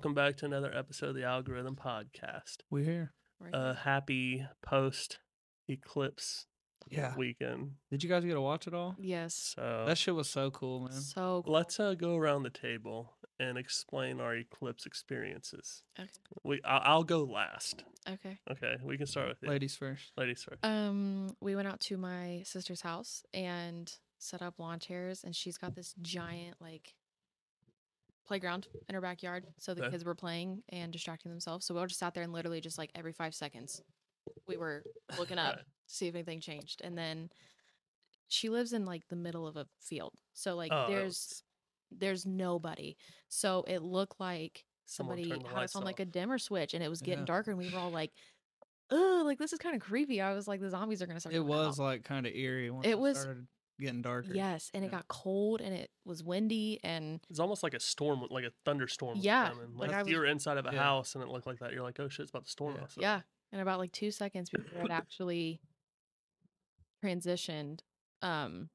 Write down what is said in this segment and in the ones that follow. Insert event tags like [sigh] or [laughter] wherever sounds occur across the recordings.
welcome back to another episode of the Algorhythm Podcast. We're here. Right. A happy post eclipse Yeah. weekend. Did you guys get to watch it all? yes. So That shit was so cool, man. So cool. let's uh, go around the table and explain our eclipse experiences. Okay. We I- I'll go last. okay. Okay, we can start with you. Ladies first. Ladies first. Um, we went out to my sister's house and set up lawn chairs, and she's got this giant like playground in her backyard. So the Okay. kids were playing and distracting themselves. So we all just sat there and literally just like every five seconds, we were looking up Right. [laughs] to see if anything changed. And then she lives in like the middle of a field, so like Oh, oh. there's there's nobody. So it looked like Someone somebody turned the had lights us on like a off. dimmer switch, and it was getting Yeah. darker, and we were all like, "Oh, like this is kind of creepy." I was like, "The zombies are gonna start." It coming was out." like kind of eerie once It it, was- started getting darker. yes, and it got cold, and it was windy, and It's almost like a storm, like a thunderstorm. Yeah, coming. like Like I you was- were inside of a Yeah. house and it looked like that, you're like, oh shit, it's about to storm Yeah. outside. yeah, and about like two seconds before it actually transitioned, um,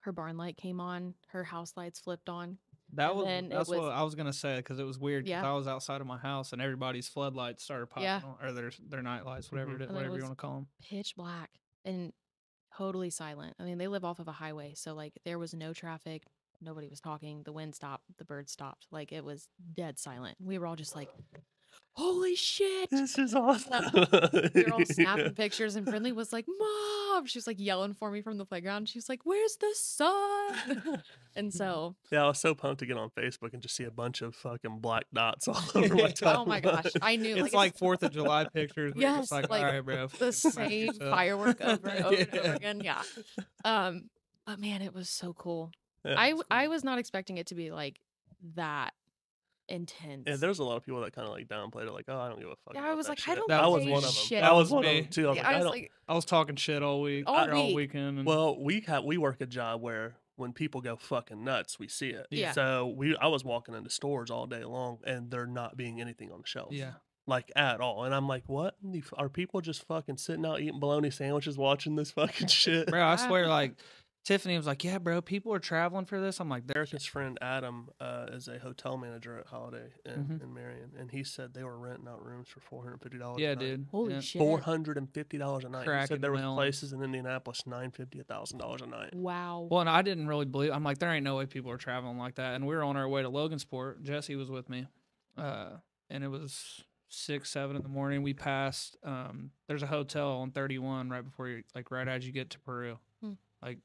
her barn light came on, her house lights flipped on. That And was then that's was- what I was gonna say because it was weird. 'cause Yeah. I was outside of my house and everybody's floodlights started popping Yeah. on, or their their night lights, whatever Mhm. it is, And it whatever you want to call them. pitch black and totally silent. I mean, they live off of a highway, so like there was no traffic, nobody was talking, the wind stopped, the birds stopped. Like it was dead silent. We were all just like, "Holy shit!" This is awesome. We were all snapping [laughs] pictures, and Friendly was like, "Mom!" She was like yelling for me from the playground. She's like, "Where's the sun?" [laughs] and so, Yeah, I was so pumped to get on Facebook and just see a bunch of fucking black dots [laughs] all over my timeline. oh my gosh, I knew It's like Fourth of July pictures. where you're just Yes, like, like, all right, bro. the same firework over and over and over again. Yeah. Um, but man, it was so cool. Yeah, I it's w- I cool. was not expecting it to be like that intense. And there's a lot of people that kind of like downplayed it, like, "Oh, I don't give a fuck." Yeah, I was that like, I don't That was one of them. That was That one of me. them too. I was Yeah, like, I I was don't. like, I was talking shit all week, All or all weekend. And Well, we have we work a job where when people go fucking nuts, we see it. Yeah. So we, I was walking into stores all day long, and there not being anything on the shelves. yeah, like at all. And I'm like, what? Are people just fucking sitting out eating bologna sandwiches, watching this fucking [laughs] shit? bro, I I- [laughs] swear, like Tiffany was like, "Yeah, bro, people are traveling for this." I'm like, "There." Erica's friend Adam uh, is a hotel manager at Holiday Inn, Mhm. in Marion, and he said they were renting out rooms for four hundred fifty dollars. Yeah, dude. holy yeah. shit! Four hundred and fifty dollars a night. He said there were melons. places in Indianapolis nine fifty, a thousand dollars a night. Wow. Well, and I didn't really believe. I'm like, there ain't no way people are traveling like that. And we were on our way to Logansport. Jesse was with me, uh, and it was six, seven in the morning. We passed. Um, there's a hotel on 31 right before you, like, right as you get to Peru. Hmm. Like,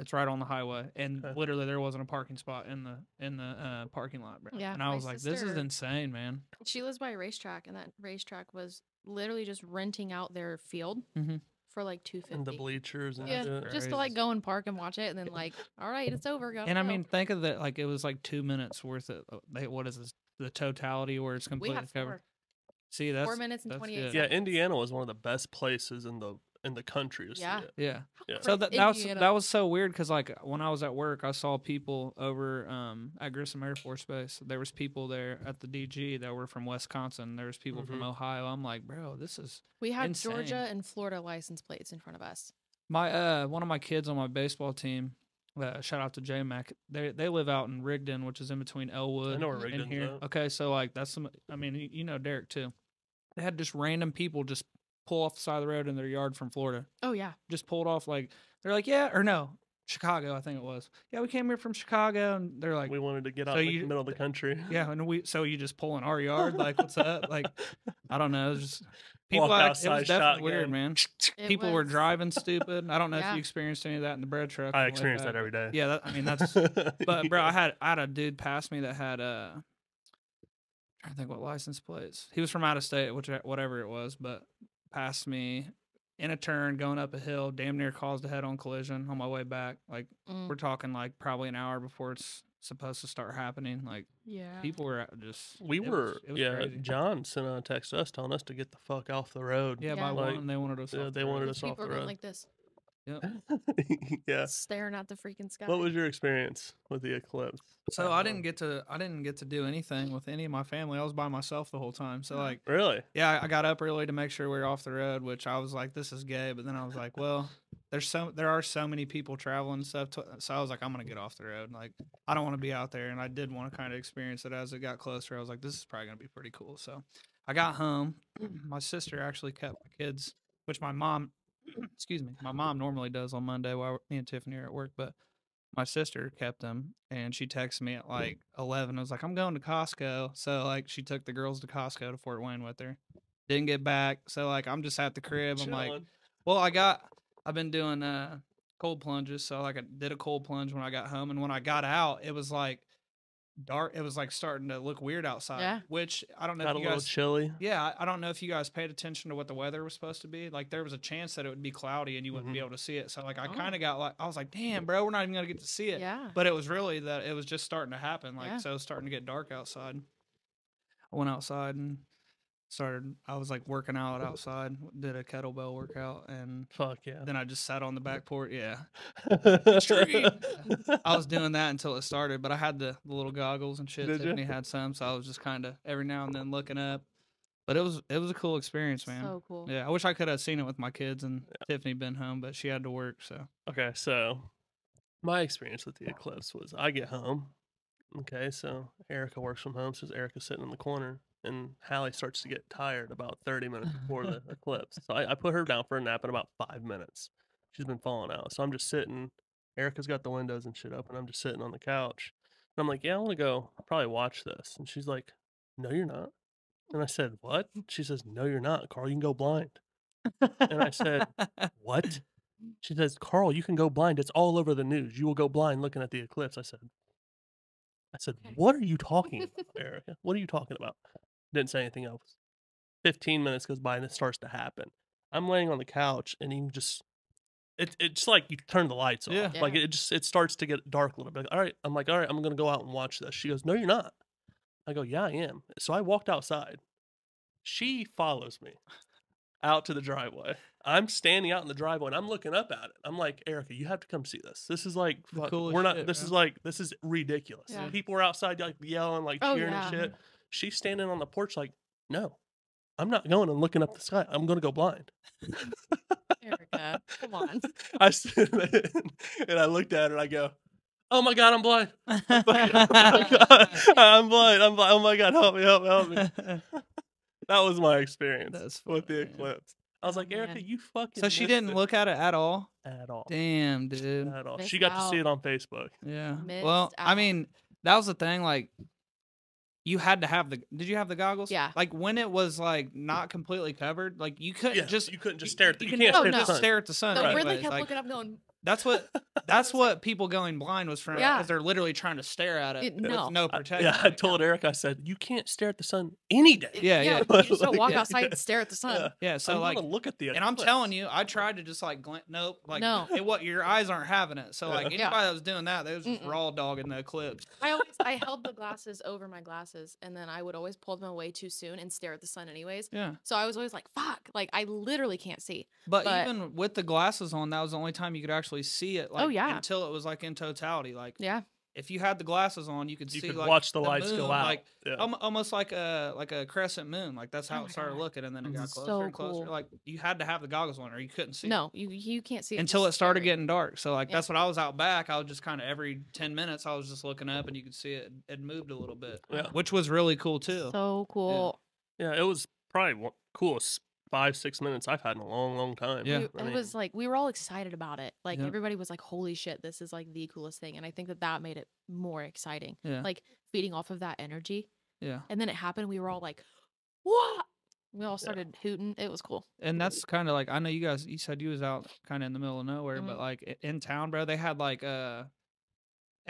it's right on the highway, and Okay. literally there wasn't a parking spot in the in the uh, parking lot. Bro. Yeah, and I was like, this is insane, man. She lives by a racetrack, and that racetrack was literally just renting out their field Mhm. for like two And the bleachers and Yeah, shit. just to like go and park and watch it, and then like, all right, it's over. Gotta And I mean, think of that. Like, it was like two minutes worth of. uh, They, what is this? The totality where it's we completely covered. four, See, that's four minutes and that's twenty eight. Yeah. Indiana was one of the best places in the in the country to Yeah. see it. yeah. Yeah. So that that was that was so weird because like when I was at work, I saw people over um, at Grissom Air Force Base. There was people there at the DG that were from Wisconsin. There was people from Mhm. Ohio. I'm like, bro, this is We had Insane. Georgia and Florida license plates in front of us. my uh one of my kids on my baseball team. Uh, shout out to J Mac. They they live out in Rigdon, which is in between Elwood I know where and Rigdon's here. at. Okay, so like that's some. I mean, you, you know Derek too. They had just random people just pull off the side of the road in their yard from Florida. Oh yeah, just pulled off like they're like yeah or no Chicago I think it was. Yeah we came here from Chicago and they're like we wanted to get out so out in the you- middle of the country. yeah and we so you just pull in our yard? Like what's up? Like [laughs] I don't know it was just people Walk act, it outside, was definitely weird man. [laughs] It people were driving stupid. I don't know if you experienced any of that in the bread truck I or like experience that every day. yeah that, I mean that's [laughs] but bro I had I had a dude pass me that had uh trying to think what license plates. He was from out of state which whatever it was but passed me in a turn going up a hill damn near caused a head-on collision on my way back like Mm, we're talking like probably an hour before it's supposed to start happening like yeah. people were at just We it was- were, it was yeah. crazy. John sent a text to us telling us to get the fuck off the road. yeah, Yeah. by Like, one they wanted us yeah, off they the road. wanted These us off the are going road. like this, Yep. [laughs] yeah. staring at the freaking sky. What was your experience with the eclipse? so i didn't get to i didn't get to do anything with any of my family i was by myself the whole time so Oh. like Really? yeah i got up early to make sure we were off the road which i was like this is gay but then i was like well there's so there are so many people traveling and stuff. To, so I was like, I'm gonna get off the road. Like I don't want to be out there, and I did want to kind of experience it as it got closer. I was like, this is probably gonna be pretty cool. So I got home. [clears throat] My sister actually kept my kids, which my mom, excuse me, my mom normally does on Monday while me and Tiffany are at work, but my sister kept them and she texted me at like 11 i was like i'm going to costco. So like she took the girls to costco to fort wayne with her. Didn't get back so like i'm just at the [laughs] crib i'm like well i got i've been doing uh cold plunges so like i did a cold plunge when i got home and when i got out it was like dark it was like starting to look weird outside Yeah. which i don't know got a if you little guys chilly. yeah, I- I don't know if you guys paid attention to what the weather was supposed to be. Like there was a chance that it would be cloudy and you wouldn't be Mhm. able to see it. So like I Oh. kind of got like I was like, damn, bro, we're not even gonna get to see it. Yeah. But it was really that it was just starting to happen. Like Yeah. so, it was starting to get dark outside. I went outside and started. I was like working out outside. Did a kettlebell workout and Fuck yeah. then I just sat on the back porch. Yeah, Street. [laughs] I was doing that until it started. But I had the, the little goggles and shit. Did ya? Tiffany had some, so I was just kind of every now and then looking up. But it was it was a cool experience, man. So cool. Yeah, I wish I could have seen it with my kids and Tiffany been home, but she had to work. So Okay, so my experience with the eclipse was I get home. Okay, so Erica works from home, so Erica's sitting in the corner, and Hallie starts to get tired about 30 minutes before [laughs] the eclipse. So I, I put her down for a nap in about five minutes. She's been falling out. So I'm just sitting. Erica's got the windows and shit open. I'm just sitting on the couch. And I'm like, yeah, I want to go probably watch this. And she's like, no, you're not. And I said, what? She says, no, you're not. Carl, you can go blind. And I said, what? [laughs] She says, Carl, you can go blind. It's all over the news. You will go blind looking at the eclipse. I said, I said, what are you talking about, Erica? What are you talking about? Didn't say anything else. 15 minutes goes by and it starts to happen. I'm laying on the couch and you just, it, it's like you turn the lights off. Yeah. Like it just, it starts to get dark a little bit. All right. I'm like, all right, I'm going to go out and watch this. She goes, no, you're not. I go, yeah, I am. So I walked outside. She follows me out to the driveway. I'm standing out in the driveway and I'm looking up at it. I'm like, Erica, you have to come see this. This is like we're not. shit, this man. is like, this is ridiculous. Yeah. People are outside like yelling, like Oh, cheering yeah. and shit. She's standing on the porch, like, no, I'm not going and looking up the sky. I'm going to go blind. Erica, come on. [laughs] I stood [laughs] and I looked at her and I go, oh my god, I'm blind. [laughs] Oh I'm, oh my God, I'm blind. I'm blind. Oh my god, help me, help me, help me. That was my experience That's with the eclipse. I was Oh, like, Erica, man. you fucking. so she didn't it look at it at all. at all. Damn, dude. At all. Missed She got to see it on Facebook. Yeah. Missed well, I mean, that was the thing. Like, you had to have the. Did you have the goggles? Yeah. Like when it was like not completely covered, like you couldn't Yeah, just you couldn't just stare at the. You, You, can can't never Oh, stare at just the stare at the sun. No, Right. Ridley kept like, looking up, going, That's what. That's what people going blind was from. Yeah. Because they're literally trying to stare at it. It- with no. no I- protection. yeah, I told Eric. I said, you can't stare at the sun any day. Yeah, yeah. you just don't [laughs] walk yeah. outside and stare at the sun. Yeah. Yeah. So I'm like, look at the. and I'm telling you, I tried to just like glint Nope. Like, No. it, what your eyes aren't having it. So Yeah. like Yeah. anybody that was doing that, they was just Mm-mm. raw dog in the eclipse. I always I held the glasses over my glasses and then I would always pull them away too soon and stare at the sun anyways. Yeah. So I was always like, fuck. Like I literally can't see. But, But- even with the glasses on, that was the only time you could actually see it. Oh, like, Oh, yeah. Until it was like in totality. Like Yeah. if you had the glasses on, you could You see could like watch the lights go out. like yeah. almost like a like a crescent moon. Like that's Oh how my it started God. looking, and then it got closer So and closer. cool. Like you had to have the goggles on, or you couldn't see. it No, you you can't see it. until it started scary. getting dark. So like Yeah. that's what I was out back. I was just kind of every ten minutes, I was just looking up, and you could see it. It moved a little bit, Yeah. which was really cool too. so cool. yeah, it was probably one coolest five six minutes I've had in a long, long time. Yeah. We- I it mean, was like we were all excited about it. Like Yeah. everybody was like, "Holy shit, this is like the coolest thing!" And I think that that made it more exciting. yeah, Like feeding off of that energy. yeah. And then it happened. We were all like, "What?" We all started hooting. It was cool. and that's kind of like I know you guys. You said you was out kind of in the middle of nowhere, but Mhm. like in town, bro, they had like uh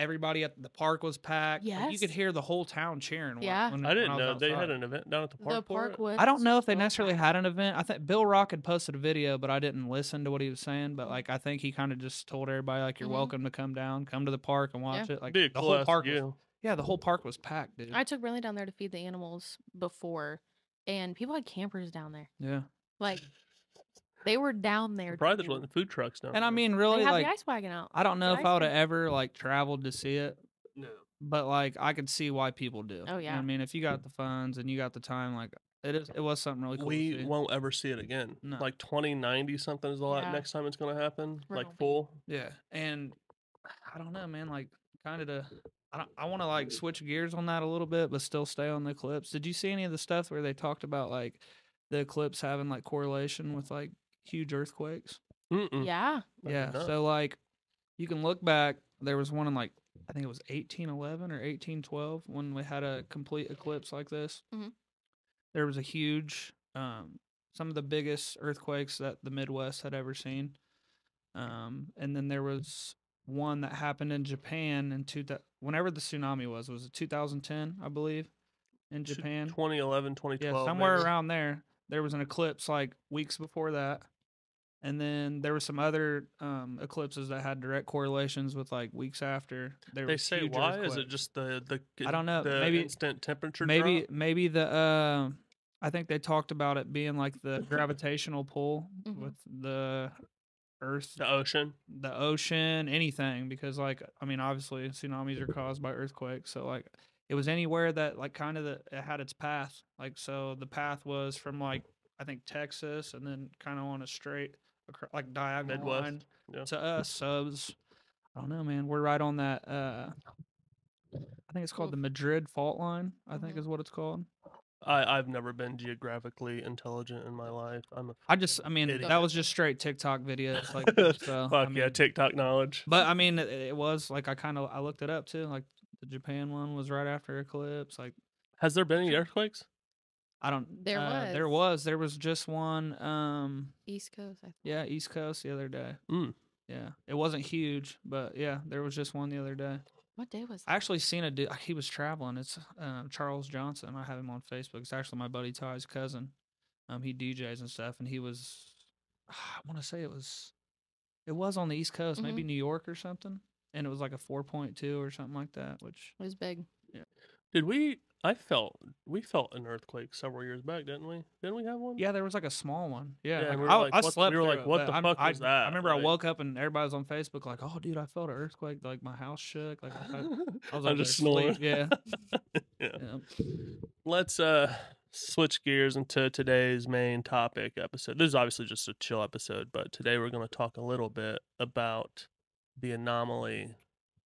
everybody at the park was packed. like, you could hear the whole town cheering. when- Yeah. when, I didn't was know they had an event down at the park. the park was. I don't know if they necessarily had an event. I think Bill Rock had posted a video, but I didn't listen to what he was saying. But like, I think he kind of just told everybody like, "You're Mhm. welcome to come down, come to the park and watch it." Like Be a the whole ass park was. Yeah, the whole park was packed, dude. I took Brinley down there to feed the animals before, and people had campers down there. yeah, Like they were down there. Probably there's too. one the food trucks down and I there. mean, They really, have like, the ice wagon out. I don't know the if I would have ever like traveled to see it, no. but like, I could see why people do. Oh, You know what yeah. I mean, if you got the funds and you got the time, like, It is. It was something really cool. to we see. won't ever see it again. No. Like 2090 something is the la- Yeah. next time it's going to happen. We're like hoping. full. Yeah, and I don't know, man. Like, kind of to, I don't, I want to like switch gears on that a little bit, but still stay on the eclipse. Did you see any of the stuff where they talked about like the eclipse having like correlation with like huge earthquakes? Mm-mm. Yeah. Yeah. So like, you can look back. There was one in like I think it was 1811 or 1812 when we had a complete eclipse like this. Mhm. There was a huge, um, some of the biggest earthquakes that the Midwest had ever seen. Um, and then there was one that happened in Japan in two, thou- whenever the tsunami was, was it 2010, I believe, in Japan? 2011, 2012. Yeah, somewhere maybe. around there. There was an eclipse like weeks before that. And then there were some other um, eclipses that had direct correlations with like weeks after. There They say huge why? Is it just the the I don't know, the maybe- instant temperature maybe drop? maybe the uh, I think they talked about it being like the gravitational pull Mhm. with the Earth, the ocean? the ocean, anything because like I mean obviously tsunamis are caused by earthquakes. So like it was anywhere that like kind of the it had its path. Like so the path was from like I think Texas and then kind of on a straight like diagonal Midwest, line yeah. to us. So it was I don't know, man. We're right on that. uh I think it's called the Madrid fault line. I think Mhm. is what it's called. I I've never been geographically intelligent in my life. I'm a I just, I mean, Idiot. that was just straight TikTok videos. Like, [laughs] so, fuck I yeah, TikTok knowledge. But I mean, it, it was like I kind of I looked it up too. Like the Japan one was right after eclipse. Like Has there been any earthquakes? I don't. There uh, There was. was. There was just one. Um. East Coast. I Yeah, East Coast the other day. Mm. Yeah, it wasn't huge, but yeah, there was just one the other day. What day was I actually seen a dude. He was traveling. It's uh, Charles Johnson. I have him on Facebook. It's actually my buddy Ty's cousin. Um, he DJs and stuff, and he was. I want to say it was. It was on the East Coast, maybe New York or something, and it was like a four point two or something like that. Which It was big. Yeah. Did we? I felt we felt an earthquake several years back, didn't we? Didn't we have one? yeah, there was like a small one. Yeah, Yeah, like, we were I, like, I slept. we were like, what the I'm- fuck I, was I that? remember Like- I woke up and everybody was on Facebook like, "Oh, dude, I felt an earthquake. Like my house shook. Like I, I [laughs] was I'm just there snoring. Yeah. [laughs] Yeah. yeah. Let's uh switch gears into today's main topic episode. This is obviously just a chill episode, but today we're going to talk a little bit about the anomaly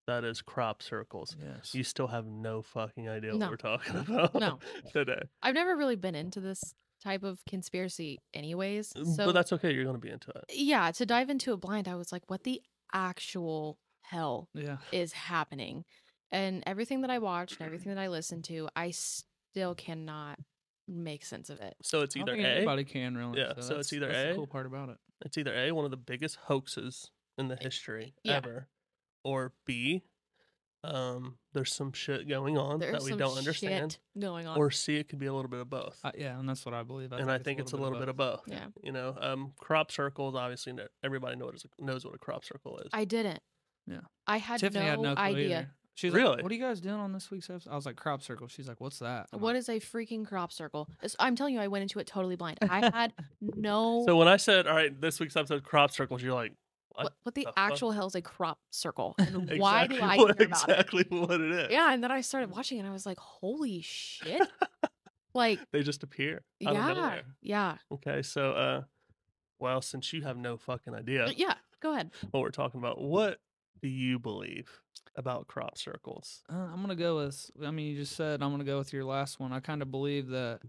that is crop circles. Yes. You still have no fucking idea what No. we're talking [laughs] about No. today. I've never really been into this type of conspiracy, anyways. So Mm, but that's okay. You're going to be into it. yeah, to dive into it blind, I was like, what the actual hell yeah. is happening? And everything that I watched and everything that I listened to, I still cannot make sense of it. So it's I don't either think A, anybody can really. Yeah, so it's that's- either that's A, The cool part about it. it's either A, one of the biggest hoaxes in the history yeah. ever, or B, um, there's some shit going on There's that we some don't understand, shit going on. or C, it could be a little bit of both. Uh, yeah, and that's what I believe. and I think it's a little bit of both. Yeah. You know, um, crop circles. Obviously, everybody knows knows what a crop circle is. I didn't. Yeah. I had Tiffany no, had no idea. either. She's Really? like, "What are you guys doing on this week's episode?" I was like, "Crop circle." She's like, "What's that?" I'm What like, is a freaking crop circle? It's- I'm telling you, I went into it totally blind. I had [laughs] no. so when I said, "All right, this week's episode crop circles," you're like, "What?" what, what the, the fuck? actual hell is a crop circle? [laughs] And why do I what, care about it? exactly what it is? Yeah, and then I started watching it and I was like, holy shit. like, they just appear. out of yeah. Yeah. Okay, so uh, well, since you have no fucking idea Yeah. Go ahead. what we're talking about, what do you believe about crop circles? Uh, I'm gonna go with. I mean, you just said I'm gonna go with your last one. I kind of believe that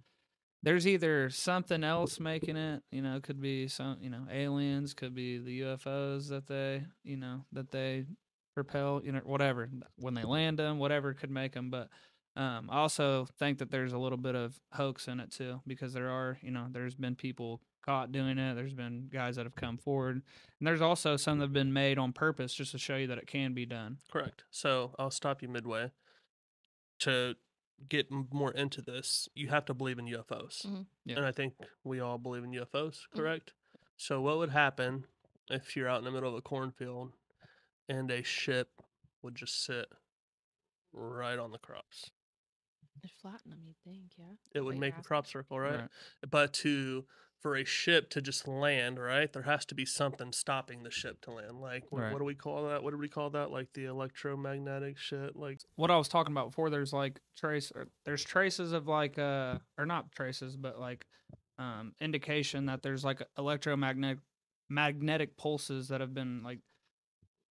there's either something else making it. You know, could be some. You know, aliens. Could be the UFOs that they. You know, that they propel. You know, whatever when they land them, whatever could make them. But um, I also think that there's a little bit of hoax in it too, because there are. You know, there's been people caught doing it. There's been guys that have come forward, and there's also some that have been made on purpose just to show you that it can be done. Correct. So I'll stop you midway. To get more into this, you have to believe in UFOs. Mhm. Yeah. And I think we all believe in UFOs, correct? So what would happen if you're out in the middle of a cornfield and a ship would just sit right on the crops? It'd flatten them, you'd think, yeah. It would make a crop circle, right? Right. But to for a ship to just land, right? There has to be something stopping the ship to land. Like what, Right. what do we call that? What do we call that? Like the electromagnetic shit. Like what I was talking about before, there's like trace, or there's traces of like, uh, or not traces, but like, um, indication that there's like electromagnetic magnetic pulses that have been like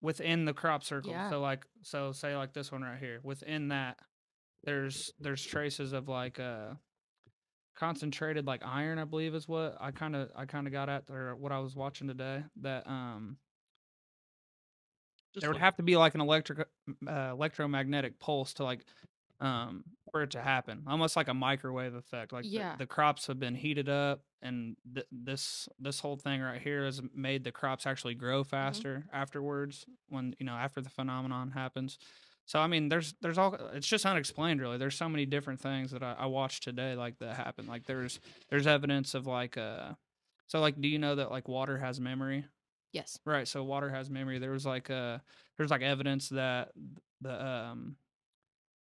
within the crop circle. Yeah. So like, so say like this one right here, within that, there's there's traces of like uh concentrated like iron, I believe is what I kind of I kind of got at or what I was watching today that um just there would like- have to be like an electric uh, electromagnetic pulse to like um for it to happen almost like a microwave effect like the- Yeah. the, crops have been heated up and th- this this whole thing right here has made the crops actually grow faster afterwards when you know after the phenomenon happens so i mean there's there's all it's just unexplained really there's so many different things that i, I watched today like that happened. like there's there's evidence of like uh so like do you know that like water has memory Yes. Right. So water has memory. There was like uh there's like evidence that the um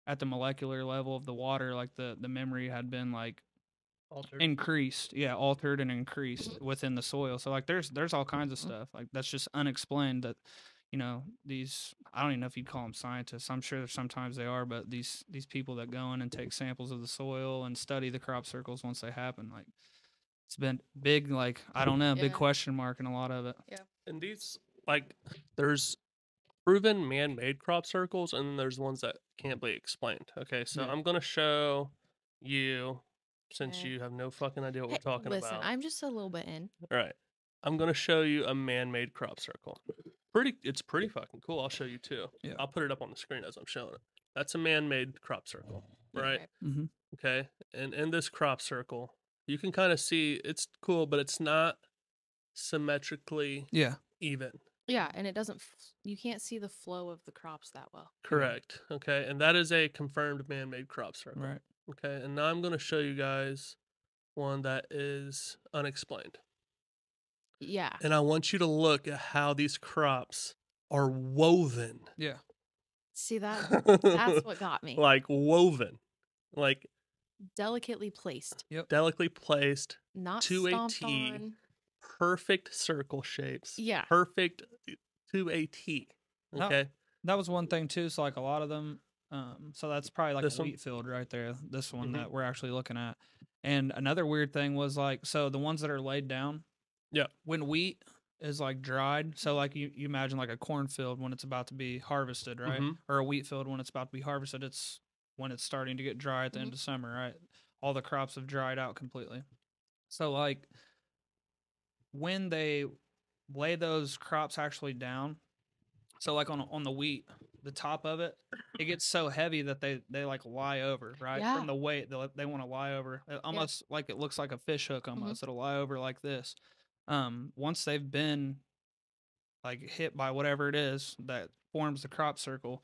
at the molecular level of the water, like the the memory had been like altered. increased. Yeah, altered and increased within the soil. So like there's there's all kinds of stuff like that's just unexplained. That you know these I don't even know if you'd call them scientists. I'm sure sometimes they are, but these these people that go in and take samples of the soil and study the crop circles once they happen, like it's been big. Like I don't know, big question mark in a lot of it. Yeah. And these like there's proven man-made crop circles and then there's ones that can't be explained okay so Yeah. i'm gonna show you since Okay. you have no fucking idea what Hey, we're talking listen, about I'm just a little bit in. all right i'm gonna show you a man-made crop circle pretty it's pretty fucking cool i'll show you too Yeah. i'll put it up on the screen as i'm showing it that's a man-made crop circle right Okay. Mm-hmm. okay and in this crop circle you can kind of see it's cool but it's not symmetrically Yeah. even Yeah, and it doesn't. F- you can't see the flow of the crops that well. Correct. Okay. And that is a confirmed man made crop circle. Right. Okay. And now I'm going to show you guys one that is unexplained. Yeah. And I want you to look at how these crops are woven. Yeah. [laughs] See that? That's what got me. like woven, like Delicately placed, Yep. delicately placed, not To a T. on. perfect circle shapes. Yeah. Perfect to a T. Okay. That was one thing too. So like a lot of them, um, so that's probably like This a one? wheat field right there. This one Mhm. that we're actually looking at. And another weird thing was like, so the ones that are laid down. Yeah. When wheat is like dried, so like you, you imagine like a cornfield when it's about to be harvested, right? Mhm. Or a wheat field when it's about to be harvested. It's when it's starting to get dry at the end mm-hmm. of summer, right? All the crops have dried out completely. So like when they lay those crops actually down, so like on on the wheat, the top of it, it gets so heavy that they they like lie over, right? Yeah. From the weight, they they want to lie over, uh, It almost like it looks like a fish hook. Mm-hmm. Almost it'll lie over like this. Um, once they've been like hit by whatever it is that forms the crop circle,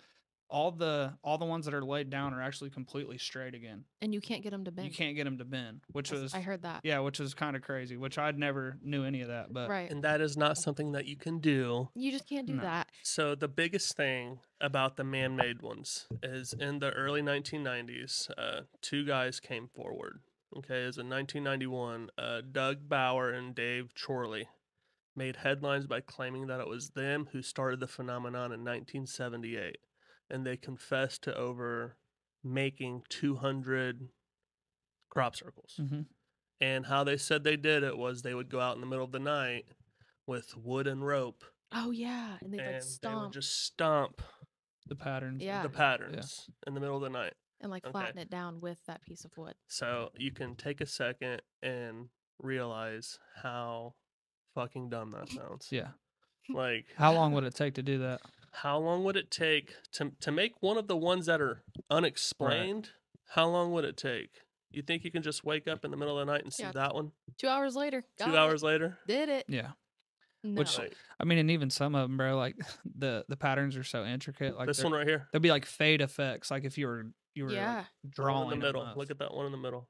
all the all the ones that are laid down are actually completely straight again. and you can't get them to bend. You can't get them to bend, which That's- was I heard that. yeah, which is kind of crazy. Which I'd never knew any of that, but right. And that is not something that you can do you just can't do No. that. So the biggest thing about the man-made ones is in the early 1990s, uh, two guys came forward. Okay, is in 1991, uh, Doug Bower and Dave Chorley made headlines by claiming that it was them who started the phenomenon in 1978, and they confessed to over making 200 crop circles. Mhm. And how they said they did it was they would go out in the middle of the night with wood and rope Oh yeah, and they and like they would just stomp the patterns. Yeah. the patterns in the middle of the night. And like okay. flatten it down with that piece of wood. So you can take a second and realize how fucking dumb that [laughs] sounds. Yeah. Like How long would [laughs] it take to do that? how long would it take to to make one of the ones that are unexplained? How long would it take? You think you can just wake up in the middle of the night and see Yeah. that one? Two hours later, got Two it, hours later? did it. Yeah. No. Which- Like, I mean, and even some of them, bro, like [laughs] the the patterns are so intricate. Like this one right here. there'll be like fade effects, like if you were you were yeah, like, One drawing in the middle. up. Look at that one in the middle.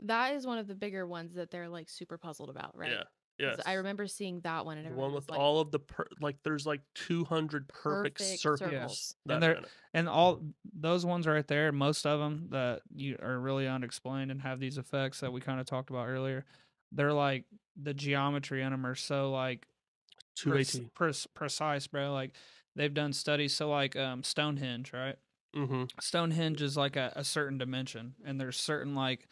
that is one of the bigger ones that they're like super puzzled about, right? Yeah. Yes. I remember seeing that one and the one with like, all of the per- like there's like 200 perfect, Perfect circles. circles. that And are they're- and all those ones right there, most of them that you are really unexplained and have these effects that we kind of talked about earlier. they're like the geometry in them are so like Two prec- AT. prec- precise, bro. Like they've done studies. So like um Stonehenge, right? Mm-hmm. Stonehenge is like a, a certain dimension, and there's certain like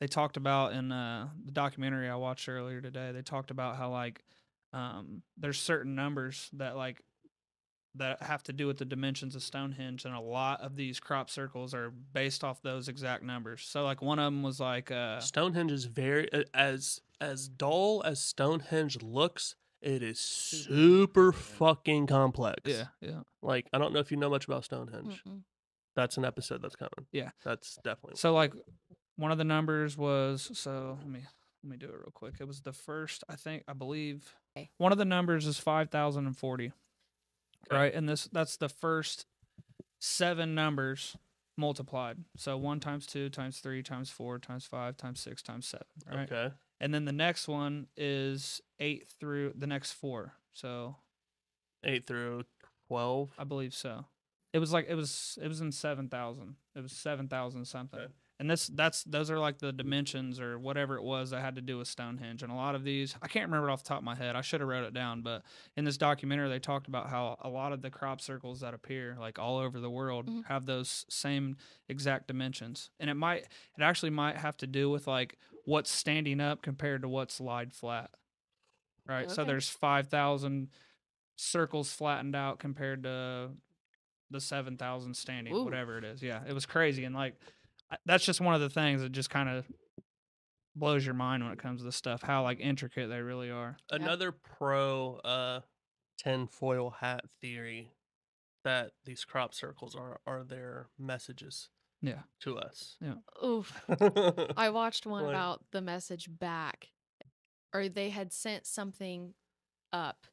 they talked about in uh, the documentary I watched earlier today. They talked about how like um, there's certain numbers that like that have to do with the dimensions of Stonehenge, and a lot of these crop circles are based off those exact numbers. So like one of them was like uh, Stonehenge is very uh, as as dull as Stonehenge looks. It is super fucking complex. yeah yeah Like I don't know if you know much about Stonehenge. Mm-mm. That's an episode that's coming. Yeah. That's definitely. So like one of the numbers was so let me let me do it real quick. It was the first I think I believe Okay. one of the numbers is five thousand and forty. Okay. Right? And this that's the first seven numbers multiplied. So one times two times three times four times five times six times seven. Right. Okay. And then the next one is eight through the next four. So Eight through twelve. I believe so. It was like it was it was in seven thousand. It was seven thousand something. Okay. And this that's those are like the dimensions or whatever it was that had to do with Stonehenge. And a lot of these I can't remember off the top of my head. I should have wrote it down, but in this documentary they talked about how a lot of the crop circles that appear like all over the world Mhm. have those same exact dimensions. And it might it actually might have to do with like what's standing up compared to what's lied flat. Right? So there's 5,000 circles flattened out compared to the 7,000 standing, Ooh. whatever it is. Yeah, it was crazy. And like, that's just one of the things that just kind of blows your mind when it comes to this stuff, how like intricate they really are. Another pro uh tinfoil hat theory that these crop circles are are their messages Yeah. to us. Yeah [laughs] oof. I watched one Like- about the message back, or they had sent something up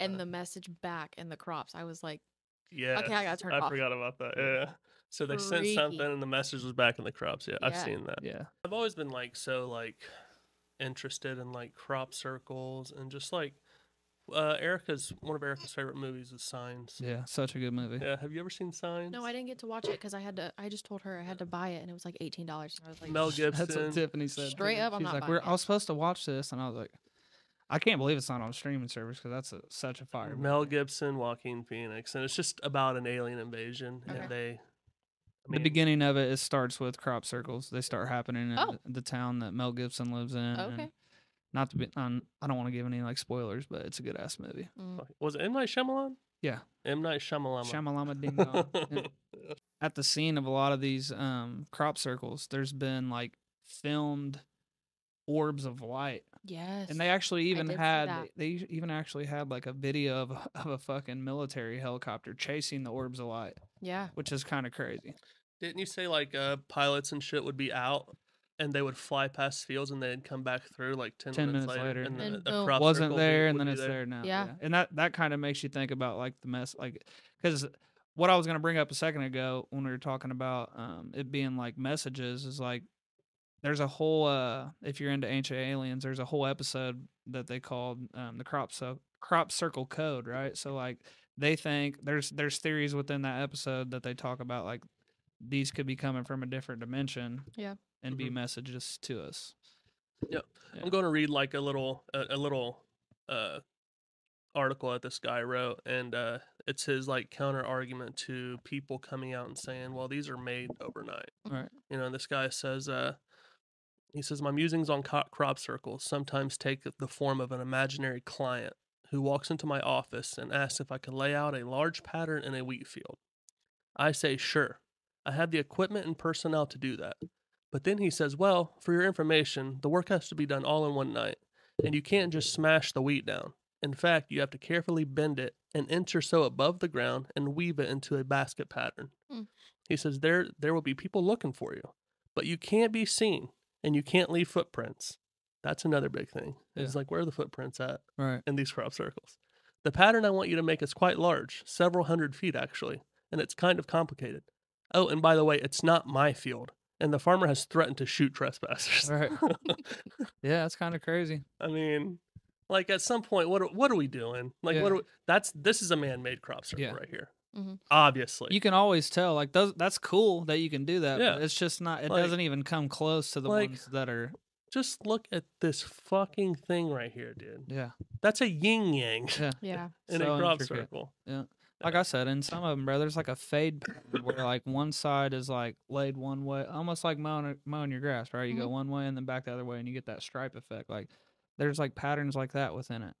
and the message back in the crops. I was like, yeah, Okay, I gotta turn it I off. forgot about that. Yeah. So they sent something and the message was back in the crops. Yeah, I've Yeah. seen that. Yeah. I've always been like so like interested in like crop circles and just like uh Erica's one of Erica's favorite movies is Signs. Yeah. Such a good movie. Yeah, have you ever seen Signs? no, I didn't get to watch it because I had to. I just told her I had to buy it, and it was like eighteen dollars. And I was like, Mel "Sh- Gibson. That's what Tiffany said. Straight too. up, I'm She's not like, buying We're, it." I was supposed to watch this, and I was like, I can't believe it's not on a streaming service because that's a, such a fire. Mel movie. Gibson, Joaquin Phoenix, and it's just about an alien invasion. Okay. And they, I the beginning of it, it starts with crop circles. They start happening in Oh. the, the town that Mel Gibson lives in. and Okay. Not to be, um, I don't want to give any like spoilers, but it's a good ass movie. Mm. was it M Night Shyamalan? Yeah. M Night Shyamalan. Shamalama [laughs] Ding Dong. At the scene of a lot of these um, crop circles, there's been like filmed orbs of light, Yes. and they actually even had they, they even actually had like a video of a, [laughs] of a fucking military helicopter chasing the orbs of light, yeah. which is kind of crazy. Didn't you say like uh, pilots and shit would be out and they would fly past fields and they'd come back through like 10, 10 minutes, minutes later, later. and, And the, boom. wasn't there and then it's there, now Yeah. and that that kind of makes you think about like the mess like because what i was going to bring up a second ago when we were talking about um it being like messages is like there's a whole uh if you're into ancient aliens there's a whole episode that they called um the crop so crop circle code right so like they think there's there's theories within that episode that they talk about like these could be coming from a different dimension Yeah. and be Mhm. messages to us Yep. Yeah. I'm going to read like a little a, a little uh article that this guy wrote and uh it's his like counter argument to people coming out and saying, "Well, these are made overnight." right You know, and this guy says uh he says my musings on co- crop circles sometimes take the form of an imaginary client who walks into my office and asks if I could lay out a large pattern in a wheat field. I say, "Sure. I have the equipment and personnel to do that." But then he says, Well, for your information, the work has to be done all in one night, and you can't just smash the wheat down. In fact, you have to carefully bend it an inch or so above the ground and weave it into a basket pattern. Hmm. He says, there, there will be people looking for you, but you can't be seen and you can't leave footprints. That's another big thing. It's Yeah. like, where are the footprints at right in these crop circles? The pattern I want you to make is quite large, several hundred feet actually, and it's kind of complicated. Oh, and by the way, it's not my field, and the farmer has threatened to shoot trespassers. Right. [laughs] yeah that's kind of crazy I mean, like at some point, what are, what are we doing? Like, what are we, that's this is a man-made crop circle Yeah. right here, Mhm. obviously. you can always tell like those that's cool that you can do that Yeah. but it's just not it Like- doesn't even come close to the like, ones that are just look at this fucking thing right here, dude. Yeah. That's a yin yang Yeah. [laughs] Yeah. [laughs] in so a crop intricate. circle. Like I said, in some of them, bro, there's like a fade [coughs] where like one side is like laid one way, almost like mowing, mowing your grass, right? You go one way and then back the other way, and you get that stripe effect. Like there's like patterns like that within it.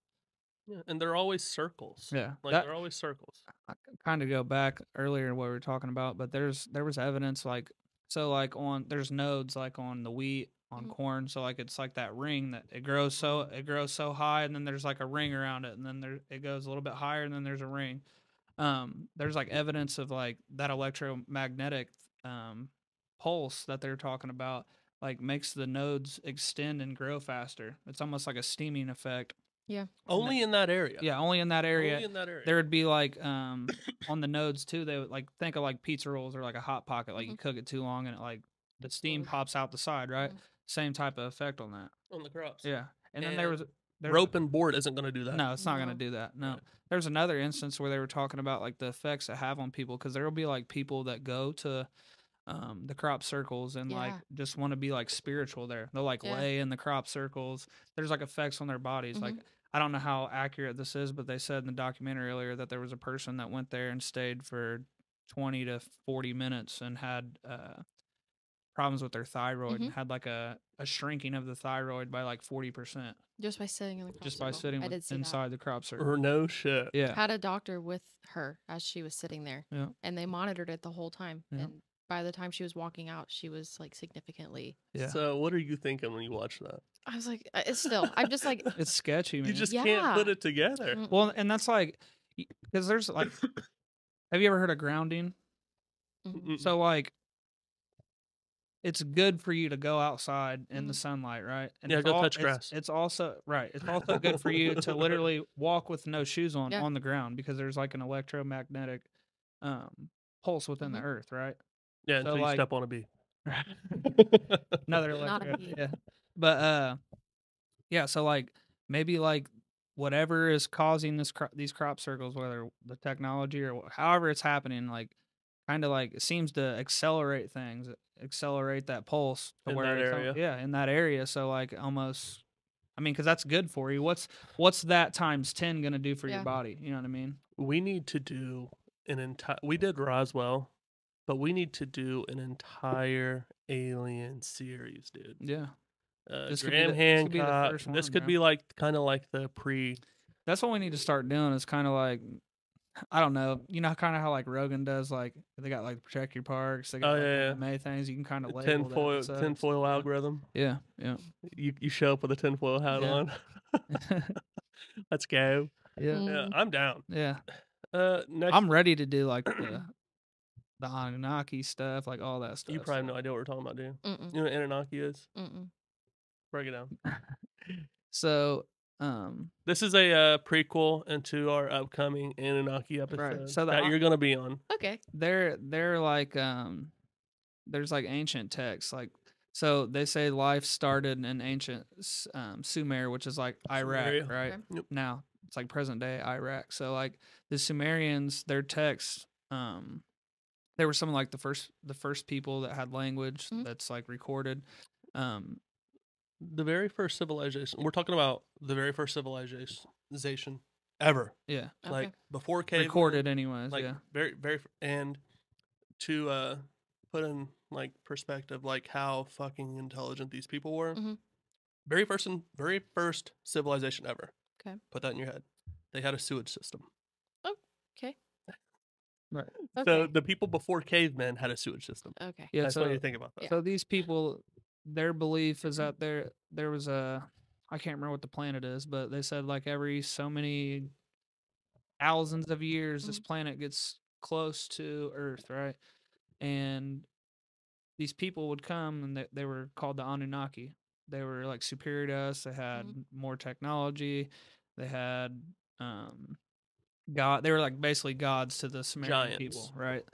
Yeah, and they're always circles. Yeah, like that, they're always circles. I kind of go back earlier what we were talking about, but there's there was evidence like so like on there's nodes like on the wheat on Mhm. corn, so like it's like that ring that it grows so it grows so high, and then there's like a ring around it, and then there it goes a little bit higher, and then there's a ring. Um, there's like evidence of like that electromagnetic um pulse that they're talking about like makes the nodes extend and grow faster. It's almost like a steaming effect. Only in that area. Yeah, only in that area Only in that area. there would be like um on the nodes too they would like think of like pizza rolls or like a hot pocket like you Mhm. cook it too long and it like the steam Explodes. pops out the side right Mhm. same type of effect on that on the crops. yeah and then there was And there, Rope and board isn't going to do that. no it's not going to do that no Right. there's another instance where they were talking about like the effects it have on people because there will be like people that go to um the crop circles and like just want to be like spiritual there they'll like Yeah. lay in the crop circles there's like effects on their bodies like Mhm. I don't know how accurate this is, but they said in the documentary earlier that there was a person that went there and stayed for 20 to 40 minutes and had uh, problems with their thyroid and Mhm. had like a, a shrinking of the thyroid by like 40% Just by sitting in the crop just by sitting I with- did see that. inside the crop circle. Or no shit. Yeah. Had a doctor with her as she was sitting there. Yeah. And they monitored it the whole time. Yeah. And by the time she was walking out, she was like significantly. Yeah. So what are you thinking when you watch that? I was like, uh, it's still. I'm just like, It's sketchy, man. You just can't put it together. Mm. well, and that's like, because there's like, have you ever heard of grounding? Mm-mm. So like it's good for you to go outside in the Mhm. sunlight, right? And Yeah, it's go al- touch grass. It's also right. It's also good for you to [laughs] literally walk with no shoes on Yeah. on the ground because there's like an electromagnetic um pulse within the Mhm. earth, right? Yeah, so until you step on a bee. [laughs] [laughs] Another Not a bee. yeah. But uh yeah, so like maybe like whatever is causing this cro- these crop circles whether the technology or wh- however it's happening like kind of like it seems to accelerate things accelerate that pulse to In where that it's al- area. yeah in that area so like almost i mean because that's good for you what's what's that times 10 gonna do for your body you know what i mean we need to do an entire. We did Roswell, but we need to do an entire alien series, dude. yeah Uh, This could be Graham the- this could be the Hancock. first this could be like kind of like the pre. that's what we need to start doing is kind of like I don't know, you know, kind of how like Rogan does, like they got like protect your parks, they got Oh, like yeah, yeah. anime things. You can kind of label them tinfoil and stuff. tinfoil algorithm. Yeah, yeah, You you show up with a tinfoil hat Yeah. on. [laughs] [laughs] Let's go. yeah, Mm. Yeah, I'm down. yeah. Uh, next, I'm ready to do like the the Anunnaki stuff, like all that stuff. you probably have no idea what we're talking about, do you? mm-mm, You know what Anunnaki is? mm-mm. Break it down. [laughs] So, um, This is a uh, prequel into our upcoming Anunnaki episode So the that you're gonna be on. Okay. they're they're like um, there's like ancient texts, like so they say life started in ancient um, Sumer, which is like Iraq, Sumeria. right? Okay. Yep. Now it's like present day Iraq. So like the Sumerians, their texts, um, they were some like the first the first people that had language Mhm. that's like recorded. Um, The very first civilization. We're talking about the very first civilization ever. yeah, Like Okay. before cave. recorded anyways. Like yeah, very very and to uh put in like perspective like how fucking intelligent these people were. Mhm. Very first and very first civilization ever. Okay, Put that in your head. They had a sewage system. Okay. So the people before cavemen had a sewage system. okay. Yeah, That's so what you think about that. So these people, their belief is mm-hmm. that there there was a I can't remember what the planet is, but they said like every so many thousands of years, this mm-hmm. planet gets close to Earth, right? And these people would come, and they, they were called the Anunnaki. They were like superior to us. They had mm-hmm. more technology. They had um, God. They were like basically gods to the Sumerian people, right?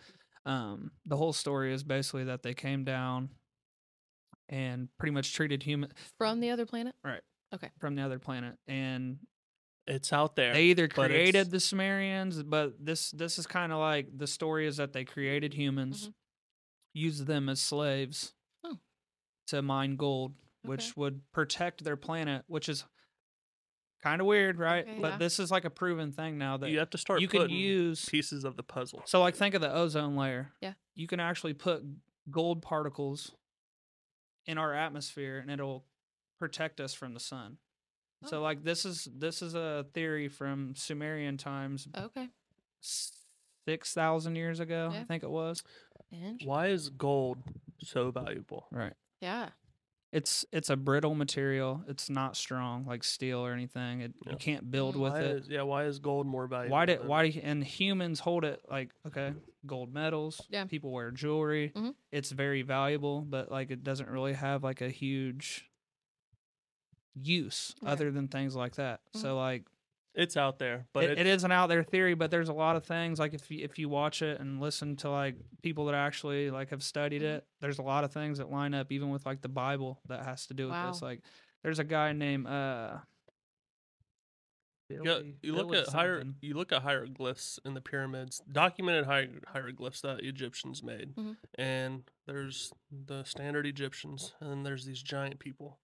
Um, the whole story is basically that they came down and pretty much treated human From the other planet. Right? Okay, from the other planet, and It's out there. they either created the Sumerians, but this this is kind of like the story is that they created humans, Mhm. used them as slaves Oh. to mine gold, which would protect their planet, which is kind of weird, right? Okay, but yeah. this is like a proven thing now that you have to start you can use pieces of the puzzle. so like think of the ozone layer. Yeah. You can actually put gold particles in our atmosphere and it'll protect us from the sun. So Oh. like this is this is a theory from Sumerian times Okay. 6,000 years ago, I think it was. Why is gold so valuable? Right. Yeah. It's it's a brittle material. It's not strong like steel or anything. It, Yeah. You can't build with why it. Is, yeah, why is gold more valuable? why did why do, and humans hold it like okay gold medals Yeah. people wear jewelry Mhm. it's very valuable but like it doesn't really have like a huge use Right. other than things like that so like It's out there, but it, it, it is an out there theory but there's a lot of things like if you, if you watch it and listen to like people that actually like have studied Mhm. it there's a lot of things that line up even with like the bible that has to do with this like there's a guy named uh you, Billy- look Billy at hier- you look at hieroglyphs in the pyramids, documented hier- hieroglyphs that Egyptians made, Mhm. and there's the standard Egyptians, and then there's these giant people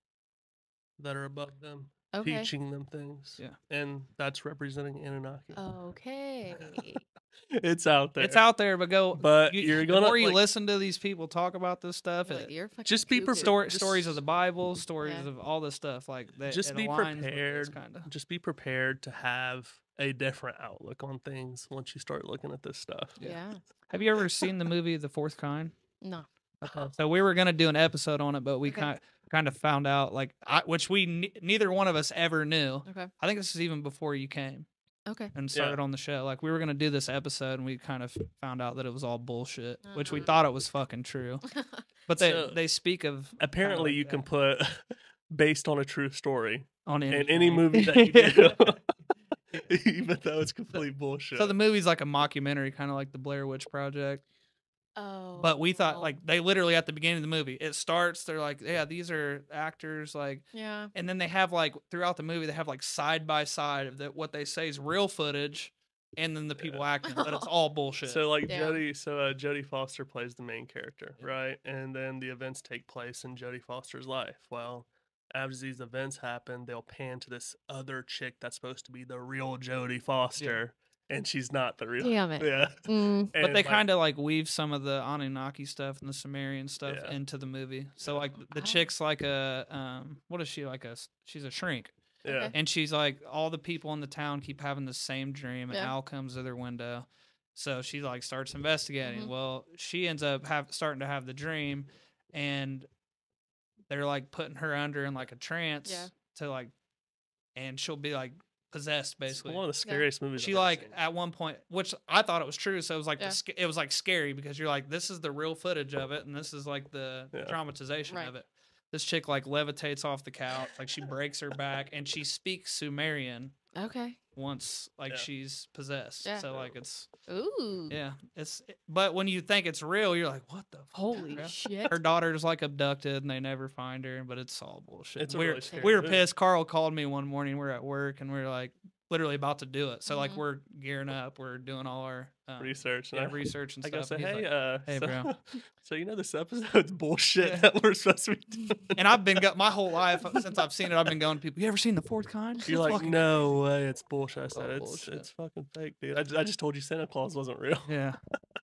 that are above them, Okay. teaching them things. Yeah. and that's representing Anunnaki. Okay. [laughs] it's out there. It's out there, but go. But you, you're gonna, more you like- listen to these people talk about this stuff, You're it, like, you're fucking just be prepared- story, just- stories of the Bible, stories Yeah. of all this stuff, like that. Just be prepared. Kind of. Just be prepared to have a different outlook on things once you start looking at this stuff. Yeah. Yeah. Have you ever seen the movie The Fourth Kind? No. Okay. So we were gonna do an episode on it, but we Okay. kind kind of found out like I, which we ne- neither one of us ever knew. Okay. I think this is even before you came Okay. and Yeah. started on the show. Like we were gonna do this episode, and we kind of found out that it was all bullshit, which we Uh-huh. thought it was fucking true. [laughs] But they So, they speak of Apparently, like you that can put [laughs] based on a true story on in any movie that you do, [laughs] even though it's complete bullshit. So the movie's like a mockumentary, kind of like the Blair Witch Project. Oh. But we thought like they literally at the beginning of the movie, it starts. They're like, yeah, these are actors, like, Yeah. and then they have like throughout the movie, they have like side by side of that what they say is real footage, and then the people acting, but it's [laughs] all bullshit. So like Yeah. Jodie, so uh, Jodie Foster plays the main character, right? And then the events take place in Jodie Foster's life. Well, after these events happen, they'll pan to this other chick that's supposed to be the real Jodie Foster, and she's not the real. Damn it. [laughs] Yeah, Mm. but they like, kind of like weave some of the Anunnaki stuff and the Sumerian stuff Yeah. into the movie. So like the Oh. chick's like a um, what is she like a She's a shrink. yeah. Okay. And she's like, all the people in the town keep having the same dream, and Yeah. Al comes to their window. So she like starts investigating. Mhm. Well, she ends up have starting to have the dream, and they're like putting her under in like a trance Yeah. to like, and she'll be like possessed It's basically. one of the scariest movies. She I've ever like seen. at one point, which I thought it was true, so it was like Yeah. sc- it was like scary because you're like, this is the real footage of it, and this is like the Yeah. dramatization Right. of it. This chick like levitates off the couch, like she breaks her back, and she speaks Sumerian Okay. Once like Yeah. she's possessed. Yeah. So like it's Ooh. yeah, it's but when you think it's real, you're like, what the Holy bro? shit. Her daughter's like abducted and they never find her, but it's all bullshit. It's a we were really scary we were movie. pissed. Carl called me one morning. We are at work and we are like literally about to do it. So like Mhm. we're gearing up. We're doing all our um, research. and yeah, I- research and I stuff. gotta say, hey, like- uh, "Hey, so, bro." [laughs] so you know this episode's [laughs] bullshit Yeah. that we're supposed to be doing. and I've been go- my whole life since I've seen it. I've been going to people. You ever seen the fourth kind? You're It's like, no way, it's bullshit. I said, all it's bullshit. it's fucking fake, dude. I just, I just told you Santa Claus wasn't real. Yeah,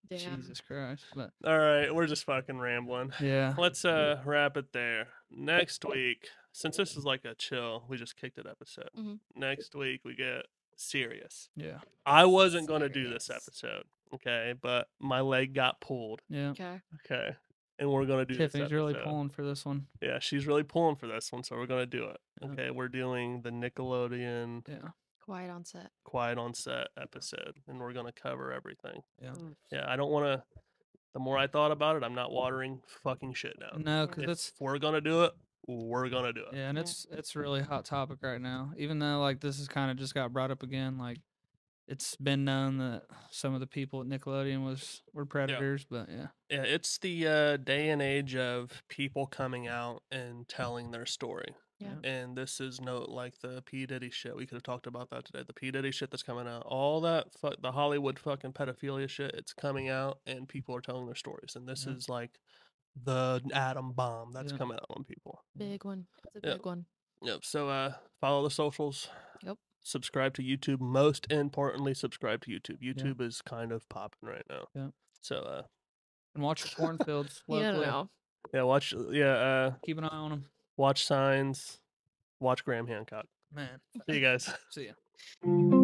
Damn. Jesus Christ. But All right, we're just fucking rambling. yeah, Let's uh wrap it there. Next week, since this is like a chill, we just kicked it episode. Mhm. Next week we get serious. yeah, I wasn't gonna do this Serious. episode, okay, but my leg got pulled, yeah. Okay. okay, and we're gonna do Tiffany's this really episode. pulling for this one. Yeah, she's really pulling for this one, so we're gonna do it. Yeah. Okay, we're doing the Nickelodeon Yeah, Quiet on set. Quiet on Set episode, and we're gonna cover everything. yeah. Mm. Yeah, I don't want to. The more I thought about it, I'm not watering fucking shit down. No, because If it's we're gonna do it, we're gonna do it. Yeah, and it's it's really hot topic right now. Even though like this is kind of just got brought up again, like it's been known that some of the people at Nickelodeon was were predators, but yeah, Yeah, it's the uh, day and age of people coming out and telling their story. Yeah. And this is no like the P Diddy shit. We could have talked about that today. The P Diddy shit that's coming out, all that fu- the Hollywood fucking pedophilia shit. It's coming out, and people are telling their stories. And this Yeah. is like the atom bomb that's Yeah. coming out on people. Big one. It's a Yep. big one. Yep. So uh follow the socials. Yep. Subscribe to YouTube. Most importantly, subscribe to YouTube. YouTube is kind of popping right now. Yeah. So uh And watch cornfields [laughs] locally. know. yeah, watch yeah, uh Keep an eye on them. watch signs, watch Graham Hancock. Man, See you guys. [laughs] see ya. [laughs]